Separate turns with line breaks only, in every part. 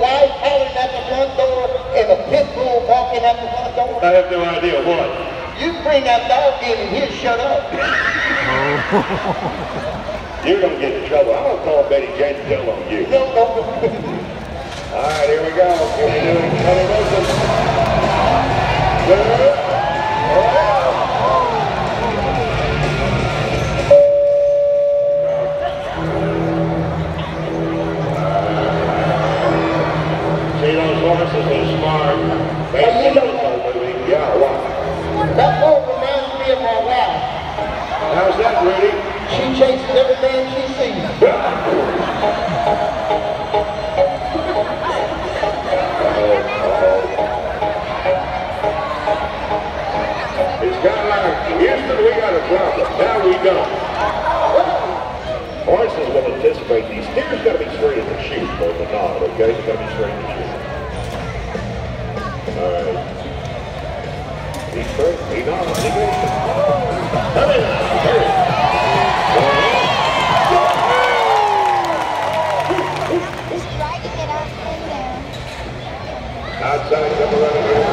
wife hollering at the front door and a pit bull walking at the front door?
I have no idea what.
You bring that dog in and he'll shut up.
You're gonna get in trouble. I'm gonna call Betty Jane and tell on they're smart. They see the movie. Yeah, what?
That dog reminds me of my wife.
How's that, Rudy?
She chases every man she sees.
It's kind of like Houston, we got a problem. Now we don't. Horses will anticipate these. Steers got to be straight in the chute more than not, okay? They got to be straight in the chute. Outside, around here.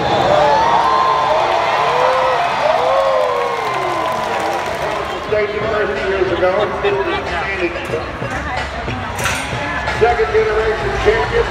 State University years. Second generation champion.